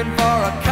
looking for a